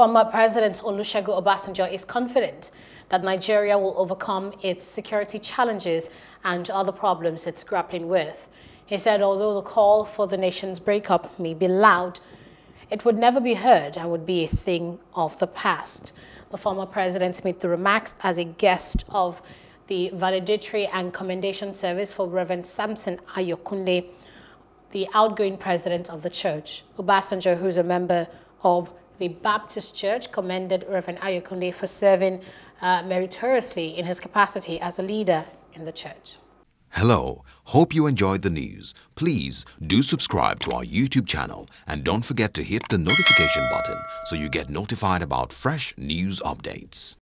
Former President Olusegun Obasanjo is confident that Nigeria will overcome its security challenges and other problems it's grappling with. He said although the call for the nation's breakup may be loud, it would never be heard and would be a thing of the past. The former president made the remarks as a guest of the Valedictory and Commendation Service for Reverend Samson Ayokunle, the outgoing president of the church. Obasanjo, who's a member of the Baptist Church, commended Reverend Ayokunle for serving uh, meritoriously in his capacity as a leader in the church. Hello, hope you enjoyed the news. Please do subscribe to our YouTube channel and don't forget to hit the notification button so you get notified about fresh news updates.